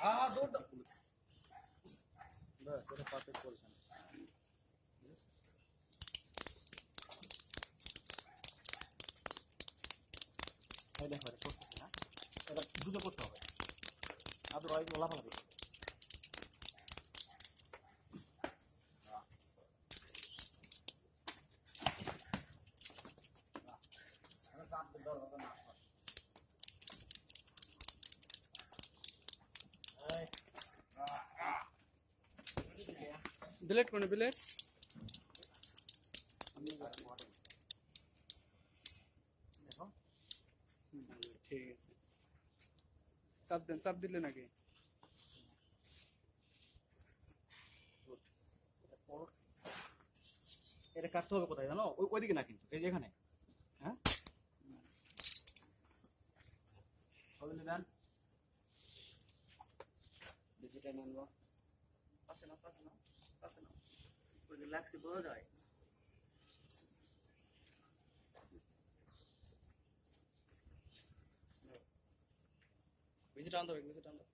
হ্যাঁ দাও এটা দুটো করতে হবে আদারওয়াইজ ওলা ফেলা দিবে বিলেট কোনে বিলেট দেখো ঠিক আছে চাপ দেন চাপ দিলে নাকি এটা কাটতে হবে কোথায় জানো? ওই ওইদিকে না কিন্তু এই যে এখানে। হ্যাঁ? দেন বেশি টাইম আনব না না পাশে না ওই যে লাগছে বোঝা যায় বেশি টান ধরে বেশি টান ধরে